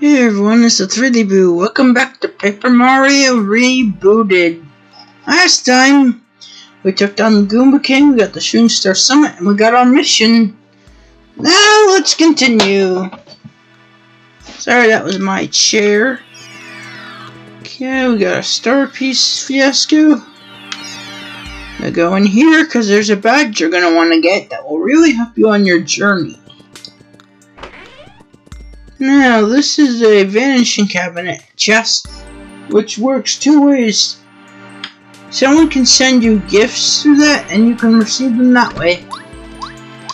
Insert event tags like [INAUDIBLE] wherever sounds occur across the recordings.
Hey everyone, it's the 3D Boo. Welcome back to Paper Mario Rebooted. Last time, we took down the Goomba King, we got the Shooting Star Summit, and we got our mission. Now, let's continue. Sorry, that was my chair. Okay, we got a Star Piece Fiasco. Now go in here, because there's a badge you're going to want to get that will really help you on your journey. Now, this is a vanishing cabinet chest, which works two ways. Someone can send you gifts through that, and you can receive them that way.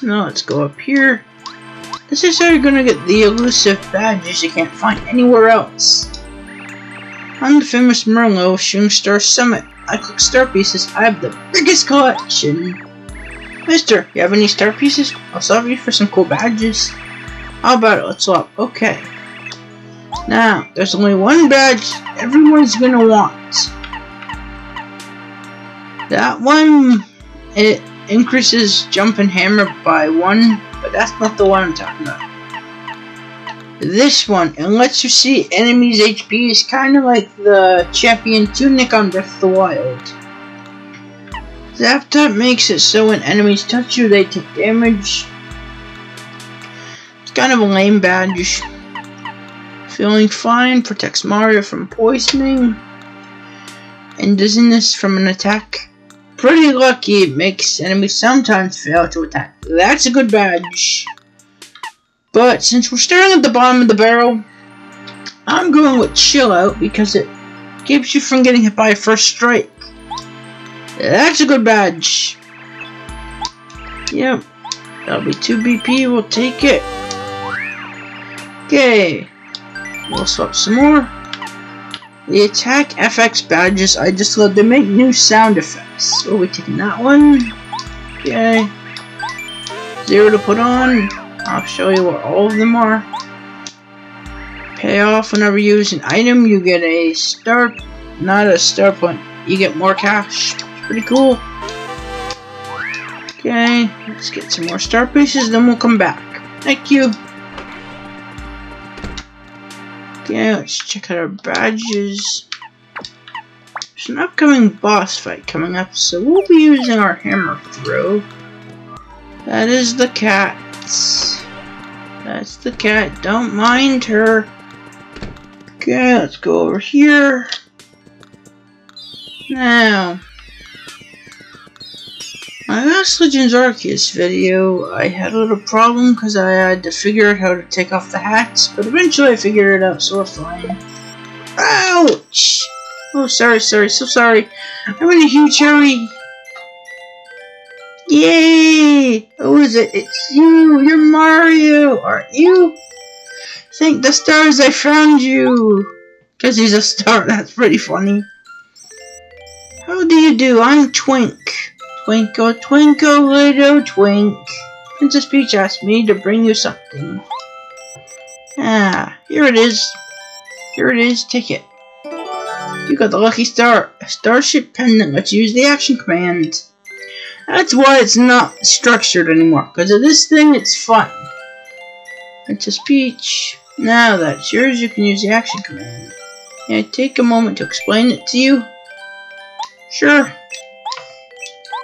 Now, let's go up here. This is how you're to get the elusive badges you can't find anywhere else. I'm the famous Merlow Shooting Star Summit. I collect star pieces. I have the biggest collection. Mister, you have any star pieces? I'll sell you for some cool badges. How about it? Let's swap. Okay. Now, there's only one badge everyone's gonna want. That one, it increases jump and hammer by one, but that's not the one I'm talking about. This one, it lets you see enemies' HP is kind of like the champion tunic on Breath of the Wild. Zap Tap makes it so when enemies touch you, they take damage kind of a lame badge. Feeling fine protects Mario from poisoning and dizziness from an attack. Pretty lucky it makes enemies sometimes fail to attack. That's a good badge. But since we're staring at the bottom of the barrel, I'm going with chill out because it keeps you from getting hit by a first strike. That's a good badge. Yep. That'll be 2 BP, we'll take it. Okay. We'll swap some more. The attack FX badges, I just love, they make new sound effects. So we're taking that one. Okay. Zero to put on. I'll show you what all of them are. Pay off whenever you use an item, you get a star, not a star point. You get more cash. Pretty cool. Okay, let's get some more star pieces, then we'll come back. Thank you. Okay, let's check out our badges. There's an upcoming boss fight coming up, so we'll be using our hammer throw. That is the cat. That's the cat. Don't mind her. Okay, let's go over here. Now, my last Legends Arceus video, I had a little problem because I had to figure out how to take off the hats, but eventually I figured it out, so we're fine. Ouch! Oh, sorry, sorry, so sorry. I'm in a huge hurry. Yay! Who is it? It's you! You're Mario! Aren't you? Thank the stars I found you! Because he's a star, [LAUGHS] that's pretty funny. How do you do? I'm Twink. Twinkle, twinkle, little twink. Princess Peach asked me to bring you something. Ah, here it is. Here it is, take it. You got the lucky star. A starship pendant lets use the action command. That's why it's not structured anymore, because of this thing, it's fun. Princess Peach. Now that's yours, you can use the action command. Can I take a moment to explain it to you? Sure.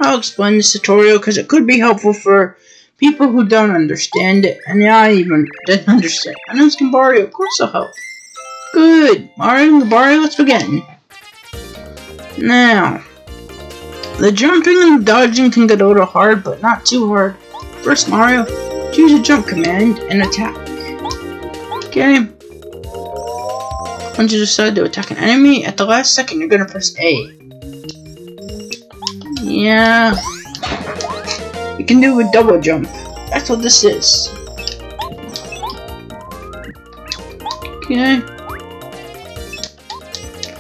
I'll explain this tutorial because it could be helpful for people who don't understand it. And I even didn't understand. My name's Goombario, of course I'll help. Good. Mario and Goombario, let's begin. Now, the jumping and dodging can get a little hard, but not too hard. First, Mario, choose a jump command and attack. Okay. Once you decide to attack an enemy, at the last second you're gonna press A. Yeah. You can do a double jump. That's what this is. Okay.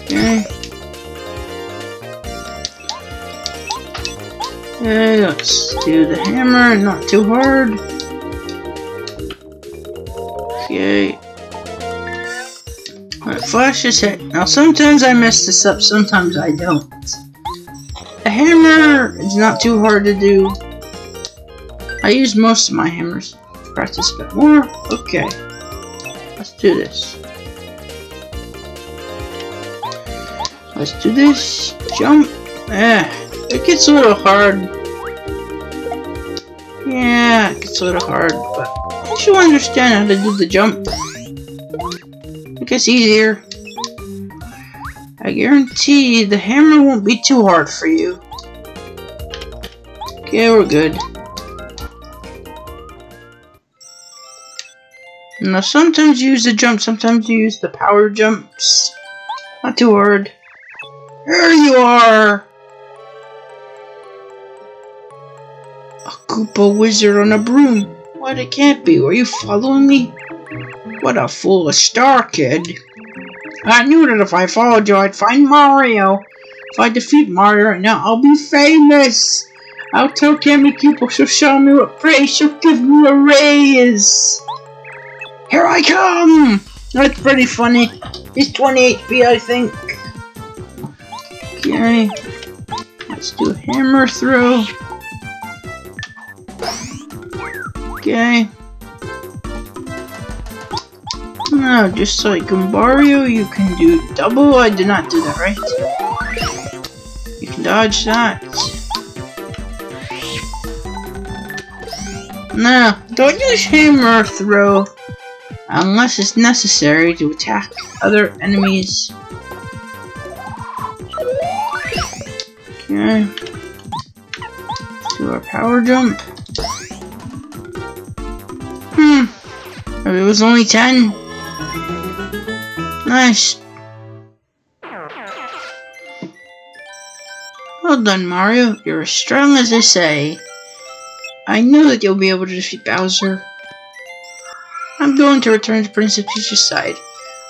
Okay. Okay, let's do the hammer, not too hard. Okay. Alright, flash is hit. Now sometimes I mess this up, sometimes I don't hammer is not too hard to do. I use most of my hammers. Practice a bit more. Okay. Let's do this. Let's do this. Jump. Eh. It gets a little hard. Yeah, it gets a little hard, but once you understand how to do the jump, it gets easier. I guarantee the hammer won't be too hard for you. Okay, we're good. Now, sometimes you use the jump, sometimes you use the power jumps. Not too hard. There you are! A Koopa wizard on a broom. What, it can't be. Were you following me? What a foolish star, kid. I knew that if I followed you, I'd find Mario. If I defeat Mario now, I'll be famous. I'll tell Kammy Koopa she'll show me what praise she'll give me a raise. Here I come! That's pretty funny. He's 20 HP, I think. Okay. Let's do hammer throw. Okay. Now, just like Goombario, you can do double. I did not do that, right? You can dodge that. Now, don't use hammer throw unless it's necessary to attack other enemies. Okay. Do our power jump. Hmm. It was only 10. Nice. Well done, Mario. You're as strong as they say. I know that you'll be able to defeat Bowser. I'm going to return to Princess Peach's side.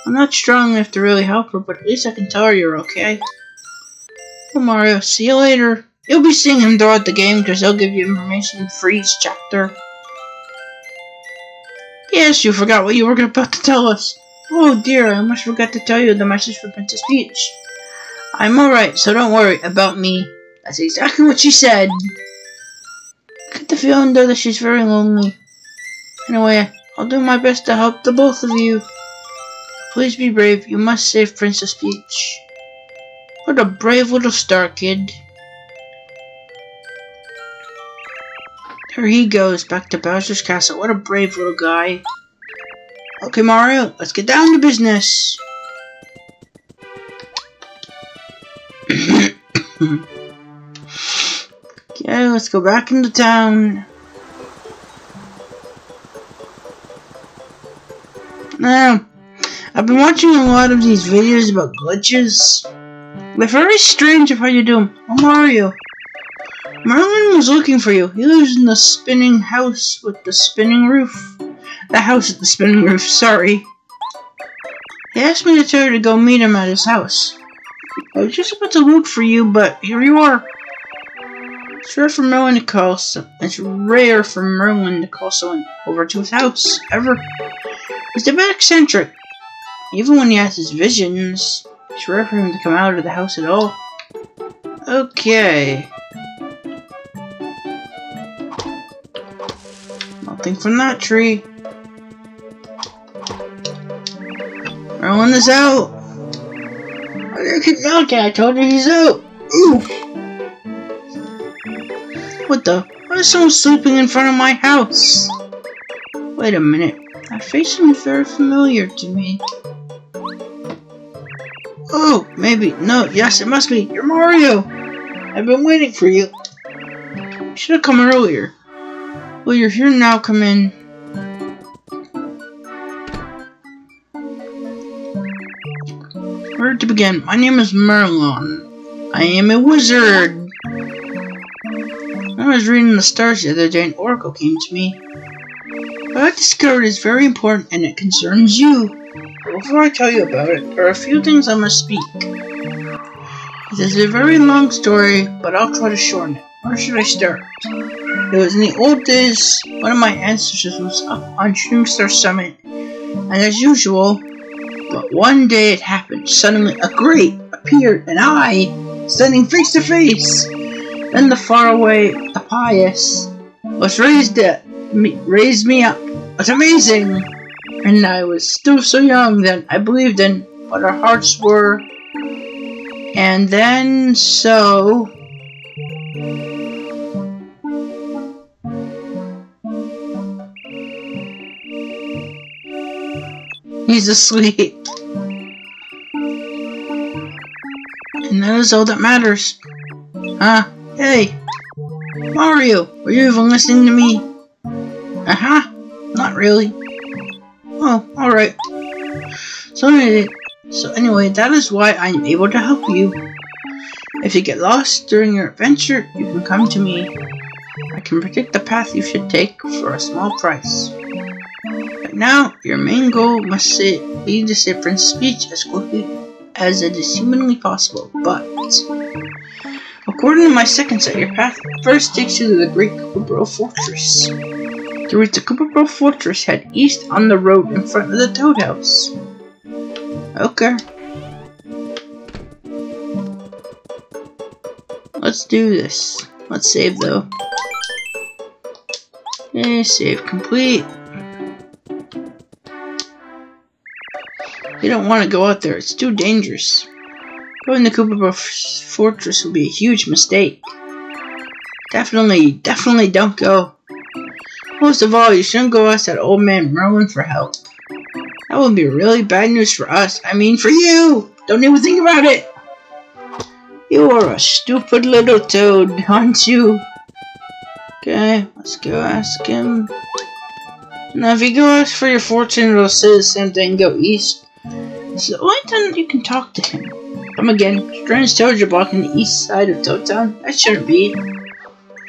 I'm not strong enough to really help her, but at least I can tell her you're okay. Well, Mario, see you later. You'll be seeing him throughout the game because he'll give you information for each chapter. Yes, you forgot what you were about to tell us. Oh dear, I almost forgot to tell you the message for Princess Peach. I'm alright, so don't worry about me. That's exactly what she said. Get the feeling though that she's very lonely. Anyway, I'll do my best to help the both of you. Please be brave. You must save Princess Peach. What a brave little star kid. There he goes, back to Bowser's castle. What a brave little guy. Okay, Mario, let's get down to business. [COUGHS] [COUGHS] [COUGHS] okay, let's go back into town. Now, I've been watching a lot of these videos about glitches. They're very strange of how you do them. Oh, Mario. Merlon was looking for you. He lives in the spinning house with the spinning roof. The house with the spinning roof, sorry. He asked me to tell you to go meet him at his house. I was just about to look for you, but here you are. It's rare for Merlon to call so it's rare for Merlon to call someone over to his house, ever. He's a bit eccentric. Even when he has his visions, it's rare for him to come out of the house at all. Okay. Nothing from that tree. Merlon is out. I didn't keep. I told you he's out. Oof. What the? Why is someone sleeping in front of my house? Wait a minute. That face seems very familiar to me. Oh, maybe. No, yes, it must be. You're Mario! I've been waiting for you. you should have come earlier. Well, you're here now, come in. Where to begin? My name is Merlon. I am a wizard. I was reading the stars the other day and Oracle came to me. What I discovered is very important and it concerns you. But before I tell you about it, there are a few things I must speak. It is a very long story, but I'll try to shorten it. Where should I start? It was in the old days, one of my ancestors was up on Shooting Star Summit, and as usual, but one day it happened. Suddenly a great appeared, and I, standing face to face. Then the faraway, the pious, was raised at me, raised me up. It's amazing! And I was still so young then. I believed in what our hearts were. And then, so... He's asleep. And that is all that matters. Huh? Hey! Mario! Were you even listening to me? Uh-huh. Not really. Oh, alright. So anyway, so anyway, that is why I'm able to help you. If you get lost during your adventure, you can come to me. I can predict the path you should take for a small price. But now, your main goal must say, be to say Princess Peach as quickly as it is humanly possible, but... According to my second set, your path first takes you to the Great Koopa Fortress. To reach the Koopa Fortress, head east on the road in front of the Toad House. Okay. Let's do this. Let's save though. Okay, save complete. You don't want to go out there, it's too dangerous. Going to the Koopa Fortress would be a huge mistake. Definitely, definitely don't go. Most of all, you shouldn't go ask that old man Merlon for help. That would be really bad news for us. I mean, for you! Don't even think about it! You are a stupid little toad, aren't you? Okay, let's go ask him. Now, if you go ask for your fortune, it'll say the same thing, go east. It's the only time you can talk to him. Come again, strange toads are blocking the east side of Toad Town? That shouldn't be.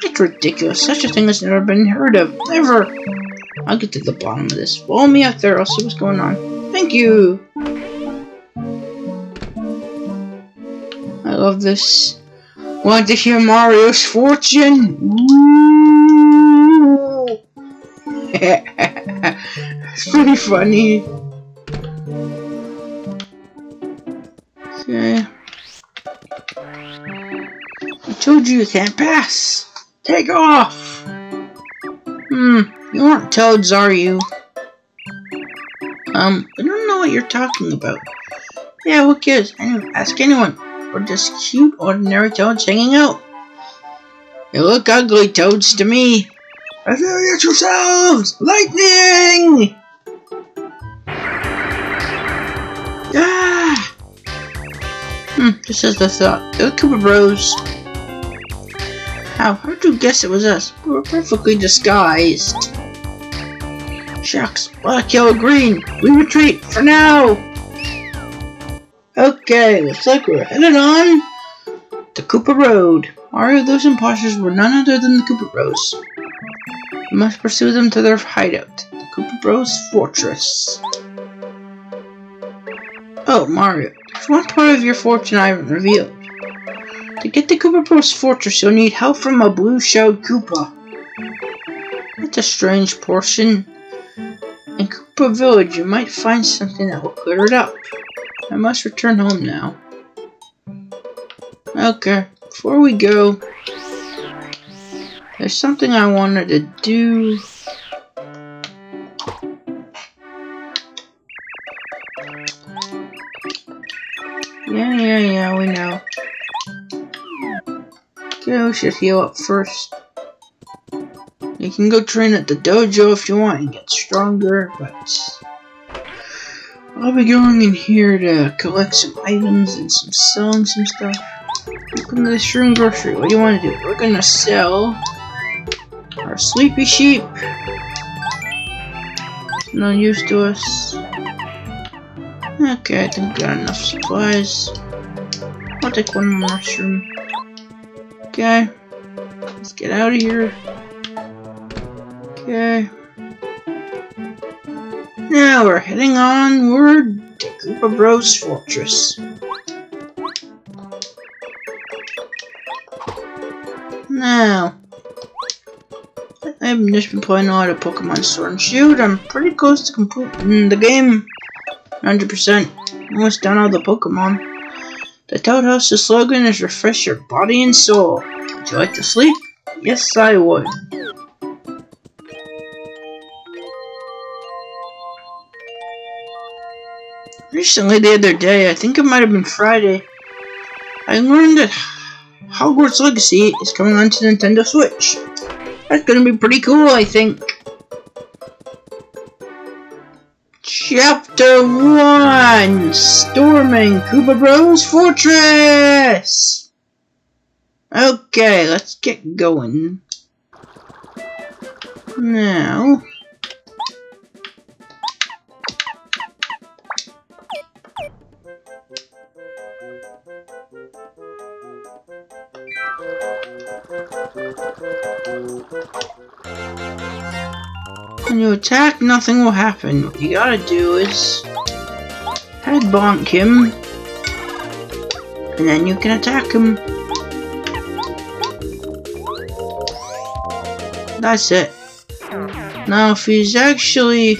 It's ridiculous. Such a thing has never been heard of. Ever. I'll get to the bottom of this. Follow me out there, I'll see what's going on. Thank you! I love this. Want to hear Mario's fortune? [LAUGHS] it's pretty funny. Okay. Told you you can't pass. Take off. Hmm. You aren't toads, are you? Um, I don't know what you're talking about. Yeah, who cares? Ask anyone. Or just cute, ordinary toads hanging out. You look ugly, toads, to me. Affiliate yourselves! Lightning! Ah! Hmm, just as I thought. The Koopa Bros. How? How'd you guess it was us? We were perfectly disguised. Shucks, black, yellow, green. We retreat for now. Okay, looks like we're headed on the Koopa Road. Mario, those imposters were none other than the Koopa Bros. We must pursue them to their hideout, the Koopa Bros Fortress. Oh, Mario, there's one part of your fortune I haven't revealed. To get the Koopa Bros Fortress, you'll need help from a blue-shelled Koopa. That's a strange portion. In Koopa Village, you might find something that will clear it up. I must return home now. Okay, before we go, there's something I wanted to do. We should heal up first. You can go train at the dojo if you want and get stronger, but I'll be going in here to collect some items and some selling some stuff. Welcome to the Shroom Grocery. What do you want to do? We're gonna sell our sleepy sheep. No use to us. Okay, I think we got enough supplies. I'll take one more mushroom. Okay. Let's get out of here. Okay. Now we're heading onward to Koopa Bros Fortress. Now, I've just been playing a lot of Pokemon Sword and Shield. I'm pretty close to completing the game. 100%. Almost done all the Pokemon. The Toad slogan is refresh your body and soul. Would you like to sleep? Yes, I would. Recently, the other day, I think it might have been Friday, I learned that Hogwarts Legacy is coming onto Nintendo Switch. That's gonna be pretty cool, I think. Chapter 1 Storming Koopa Bros Fortress! Okay, let's get going. Now... When you attack, nothing will happen. What you gotta do is head bonk him, and then you can attack him. That's it. Now, if he's actually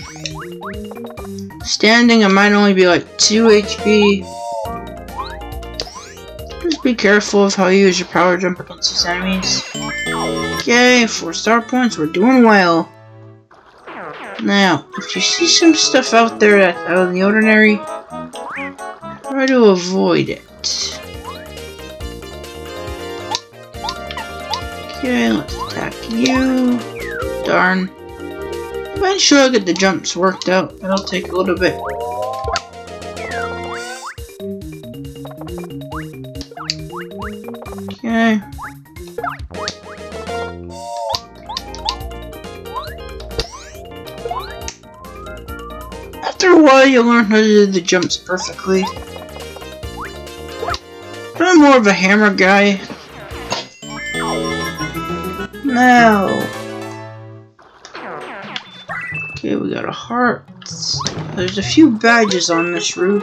standing, it might only be like 2 HP. Just be careful of how you use your power jump against these enemies. Okay, 4 star points, we're doing well. Now, if you see some stuff out there that's out of the ordinary, try to avoid it. Okay, let's attack you. Darn. Eventually I'll get the jumps worked out. It'll take a little bit. Okay. After a while, you'll learn how to do the jumps perfectly. But I'm more of a hammer guy. Now. Okay, we got a heart. There's a few badges on this route.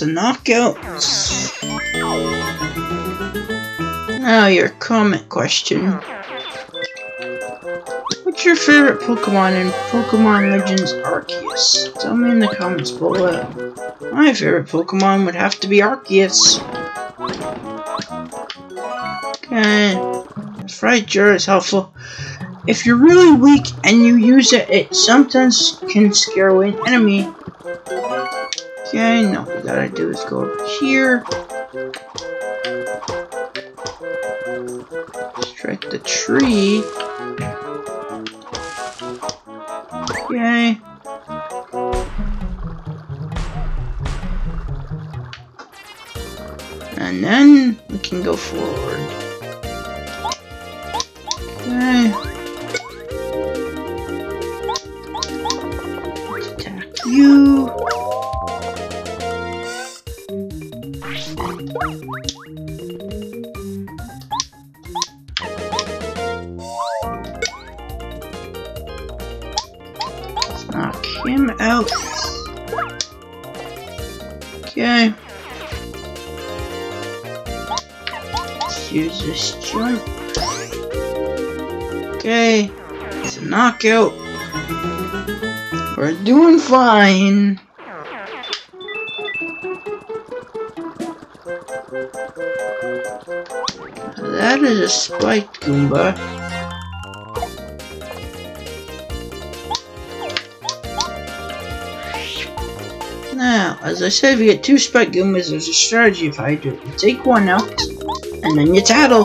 Okay, that's a knockout. Now your comment question. What's your favorite Pokemon in Pokemon Legends Arceus? Tell me in the comments below. My favorite Pokemon would have to be Arceus. Okay. Fright Jar is helpful. If you're really weak and you use it, it sometimes can scare away an enemy. Okay, now we gotta do is go over here. Strike the tree. Okay. And then we can go forward. Use this jump. Okay. It's a knockout. We're doing fine. That is a spiked Goomba. Now, as I said, if you get two spiked Goombas, there's a strategy if I do. Take one out, and then you tattle.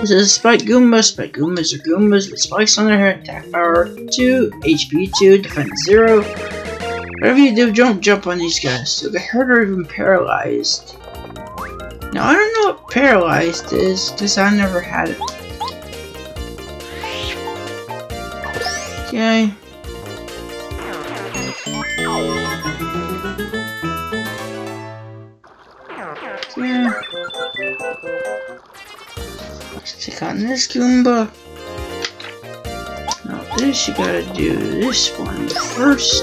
This is a spiked Goomba. Spiked Goombas are Goombas with spikes on their head. Attack power 2, HP 2, defense 0. Whatever you do, don't jump on these guys. So they hurt or even paralyzed. Now, I don't know what paralyzed is, because I never had it. Okay. This Goomba. Now this, you gotta do this one first.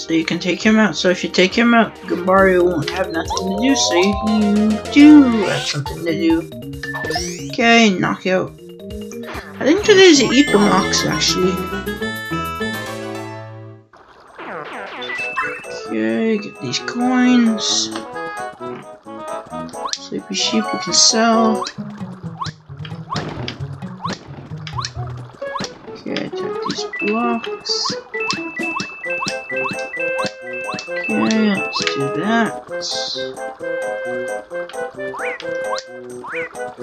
So you can take him out. So if you take him out, Goombario won't have nothing to do, so you do have something to do. Okay, knockout. I think today's Equinox, actually. Okay, get these coins. Sleepy sheep we can sell. Blocks. Okay, let's do that.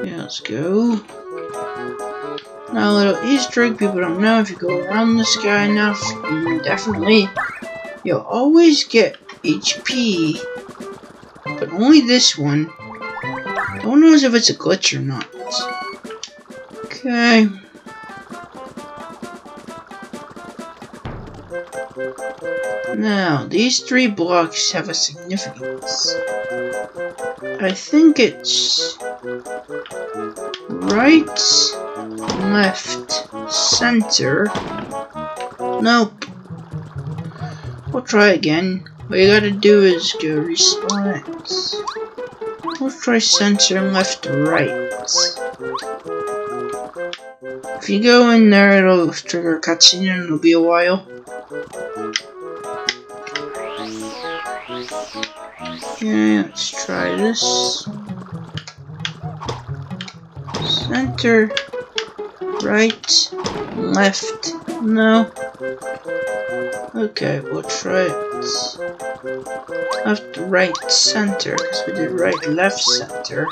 Yeah, let's go. Now, a little Easter egg people don't know if you go around this guy enough, definitely, you'll always get HP. But only this one. Don't know if it's a glitch or not. Okay. Now, these three blocks have a significance. I think it's right, left, center. Nope. We'll try again. What you gotta do is go respawn We'll try center, left, right. If you go in there, it'll trigger a cutscene and it'll be a while. Okay, let's try this. Center, right, left, no. Okay, we'll try it. Left, right, center, because we did right, left, center.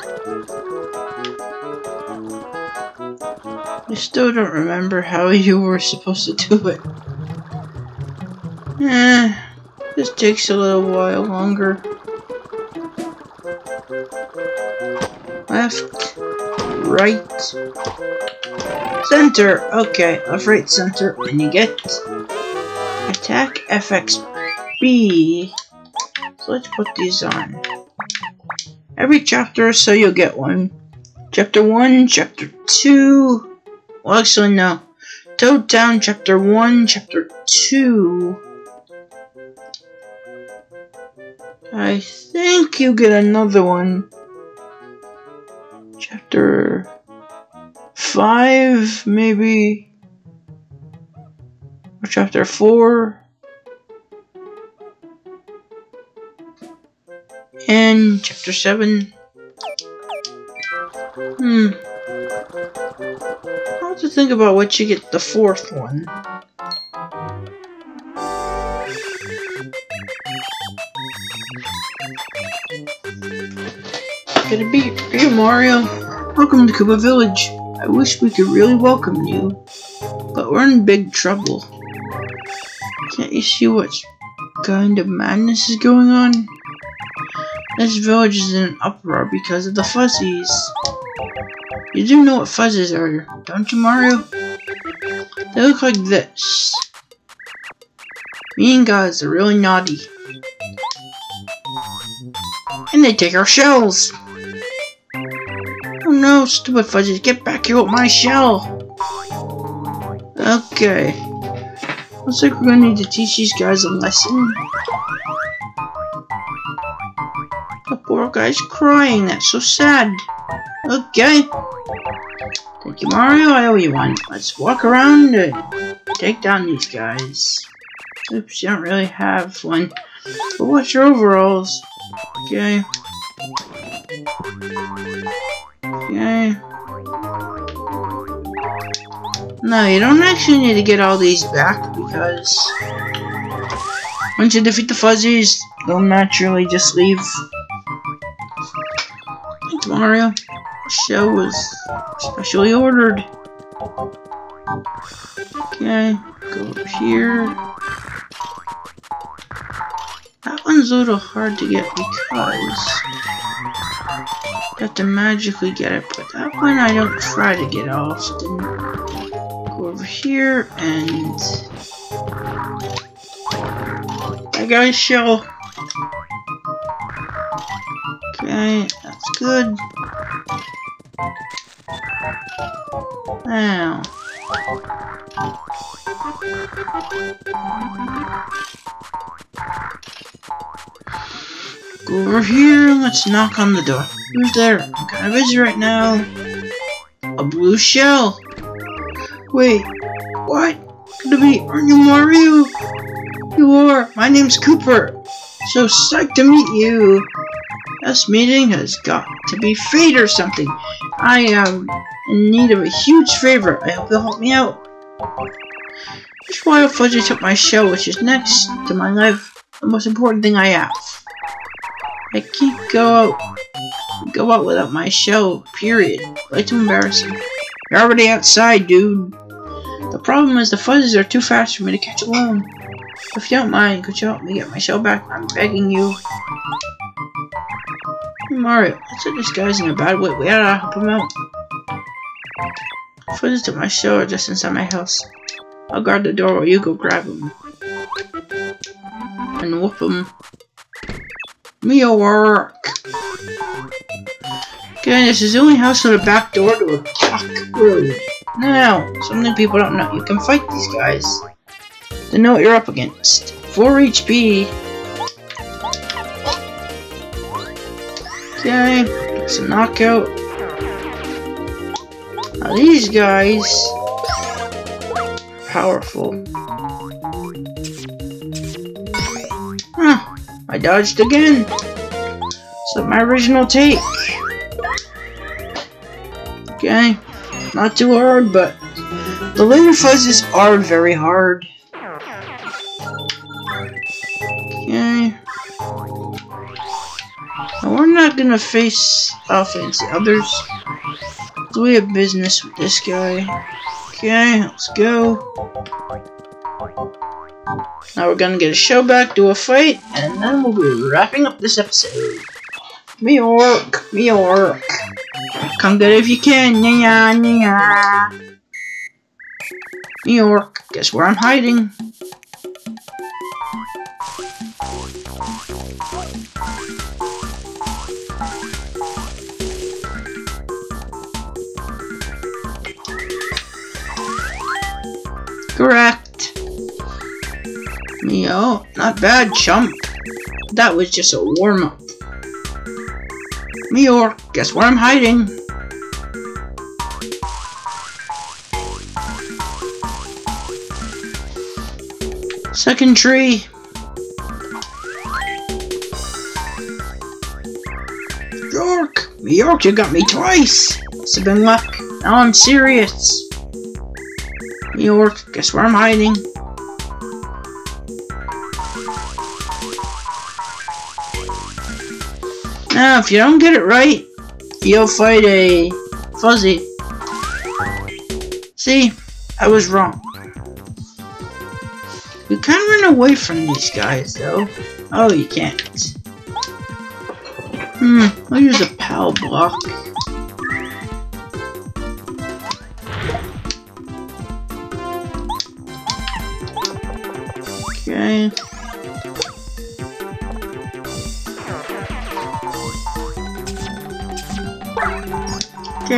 I still don't remember how [LAUGHS] you were supposed to do it. Eh, this takes a little while longer. Left, right, center. Okay, left, right, center, and you get attack FXB. So let's put these on. Every chapter, so you'll get one. Chapter 1, Chapter 2. Well, actually, no. Toad Town, Chapter 1, Chapter 2. I think you get another one. Chapter 5, maybe. Or chapter 4. And chapter 7. Hmm. I'll have to think about what you get the fourth one. Gonna be you, Mario. Welcome to Koopa Village. I wish we could really welcome you, but we're in big trouble. Can't you see what kind of madness is going on? This village is in an uproar because of the fuzzies. You do know what fuzzies are, don't you, Mario? They look like this. Mean guys are really naughty. And they take our shells! No, stupid fuzzies, get back here with my shell! Okay. Looks like we're gonna need to teach these guys a lesson. The poor guy's crying, that's so sad. Okay. Thank you, Mario, I owe you one. Let's walk around and take down these guys. Oops, you don't really have one. But what's your overalls? Okay. Okay. No, you don't actually need to get all these back because once you defeat the fuzzies, they'll naturally just leave. Thanks, Mario. The show was specially ordered. Okay, go over here. That one's a little hard to get because you have to magically get it, but that one I don't try to get often. Go over here and I got a shell. Okay, that's good. Now. Go over here, let's knock on the door. Who's there? I'm kinda busy right now. A blue shell. Wait, what? Could it be, aren't you Mario? You are. My name's Kooper. So psyched to meet you. This meeting has got to be fate or something. I am in need of a huge favor. I hope you'll help me out. This Royal fudge took my shell, which is next to my life, the most important thing I have. I can't go out, go out without my shell, period. Way too embarrassing. You're already outside, dude. The problem is the fuzzies are too fast for me to catch alone. If you don't mind, could you help me get my shell back? I'm begging you. Hmm, Mario, looks like this guy's in a bad way. We gotta help him out. Fuzzies took my shell are just inside my house. I'll guard the door while you go grab him. And whoop him. Me work. Okay, this is the only house with a back door to a back road. Now, something people don't know. You can fight these guys. To know what you're up against. 4 HP. Okay, it's a knockout. Now these guys powerful. I dodged again. So my original take. Okay, not too hard, but the later fuzzies are very hard. Okay. Now we're not gonna face offense the others. So we have business with this guy. Okay, let's go. Now we're gonna get a show back, do a fight, and then we'll be wrapping up this episode. Me work, me work. Come get it if you can. New York, guess where I'm hiding? Correct. Mio, not bad, chump. That was just a warm-up. Meteor, guess where I'm hiding? Second tree. York! York, you got me twice! Must have been luck. Now I'm serious. York, guess where I'm hiding? Now, if you don't get it right, you'll fight a fuzzy. See, I was wrong. You can't run away from these guys, though. Oh, you can't. Hmm, I'll use a POW block.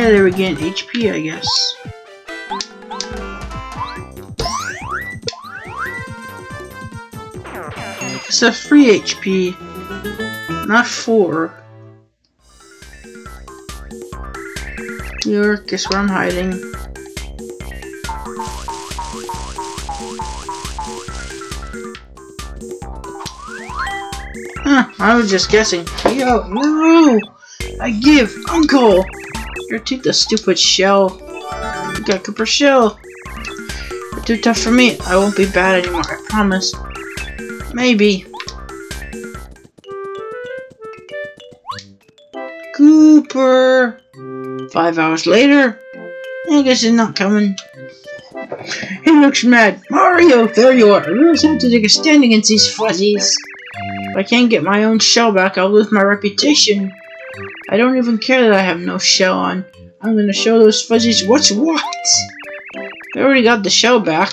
Okay, there we get HP, I guess. It's a free HP, not four. Here, guess where I'm hiding. Huh, I was just guessing. Yo, no! I give, Uncle! You're too the stupid shell. You got Kooper shell. You're too tough for me. I won't be bad anymore, I promise. Maybe. Kooper. Five hours later? I guess he's not coming. He looks mad. Mario, there you are. I really have to take a stand against these fuzzies. If I can't get my own shell back, I'll lose my reputation. I don't even care that I have no shell on. I'm gonna show those fuzzies what's what. I already got the shell back.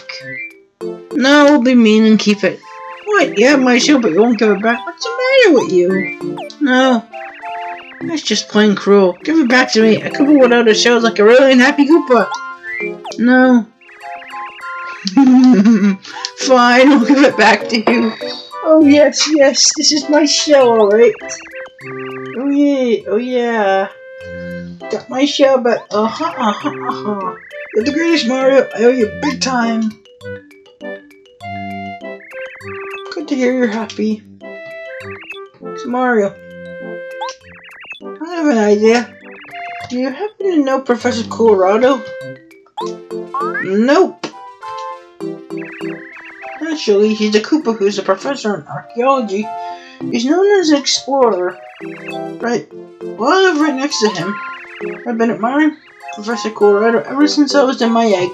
No, we'll be mean and keep it. What? You have my shell, but you won't give it back? What's the matter with you? No. That's just plain cruel. Give it back to me. A Koopa without a shell is like a really unhappy Koopa. No. [LAUGHS] Fine, I'll give it back to you. Oh yes, yes, this is my shell, alright. Oh yeah, oh yeah. Got my shell back. Uh huh, uh huh, uh huh. You're the greatest Mario. I owe you big time. Good to hear you're happy. It's Mario. I have an idea. Do you happen to know Professor Kolorado? Nope. Actually, he's a Koopa who's a professor in archaeology. He's known as an explorer. Right. Well, I live right next to him. I've been admiring Professor Kolorado ever since I was in my egg.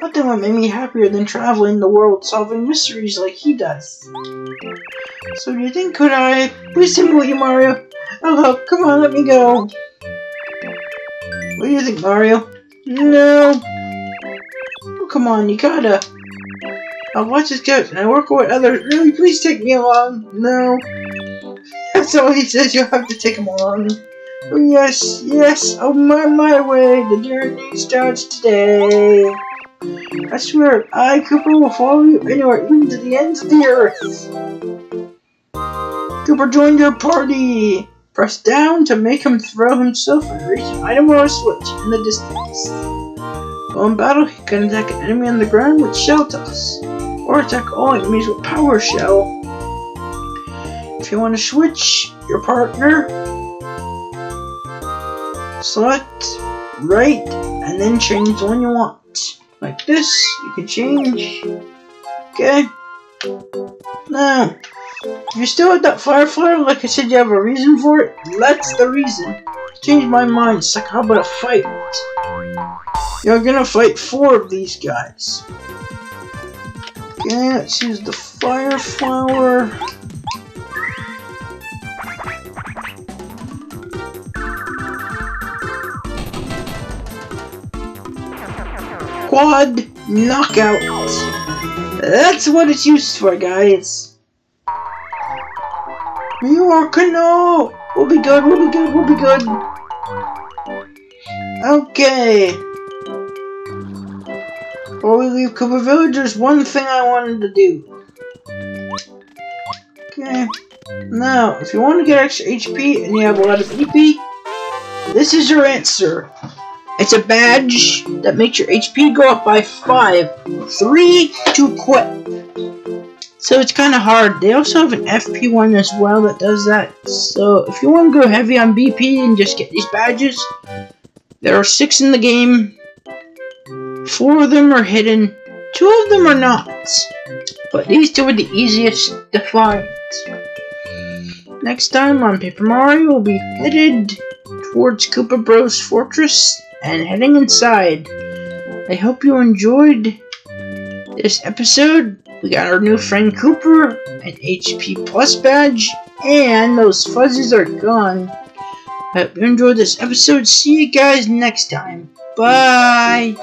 Nothing would make me happier than traveling the world solving mysteries like he does. So do you think could I please me what you Mario? Oh come on, let me go. What do you think, Mario? No. Oh, come on, you gotta. I'll watch his couch and I work with others. Really, please take me along. No. All he says, you'll have to take him along. Oh yes, yes, oh my, my way, the journey starts today. I swear, I, Kooper, will follow you anywhere, even to the ends of the earth. Kooper, joined your party. Press down to make him throw himself and reach an item or a switch in the distance. While in battle, he can attack an enemy on the ground with Shell Toss, or attack all enemies with Power Shell. If you want to switch your partner, select right and then change the one you want. Like this, you can change. Okay. Now, if you're still at that Firefly, like I said, you have a reason for it. That's the reason. Change my mind. It's like, how about a fight? You're gonna fight four of these guys. Okay, let's use the Fire Flower. Quad Knockout. That's what it's used for, guys. You are Kano! We'll be good, we'll be good, we'll be good. Okay. Before we leave Koopa Village, there's one thing I wanted to do. Okay. Now, if you want to get extra HP and you have a lot of BP, this is your answer. It's a badge that makes your HP go up by 5. 3 to quit. So it's kind of hard. They also have an FP one as well that does that. So if you want to go heavy on BP and just get these badges, there are 6 in the game. 4 of them are hidden. 2 of them are not. But these two are the easiest to find. Next time on Paper Mario, we'll be headed towards Koopa Bros Fortress and heading inside. I hope you enjoyed this episode. We got our new friend Kooper, an HP Plus badge, and those fuzzies are gone. I hope you enjoyed this episode. See you guys next time. Bye!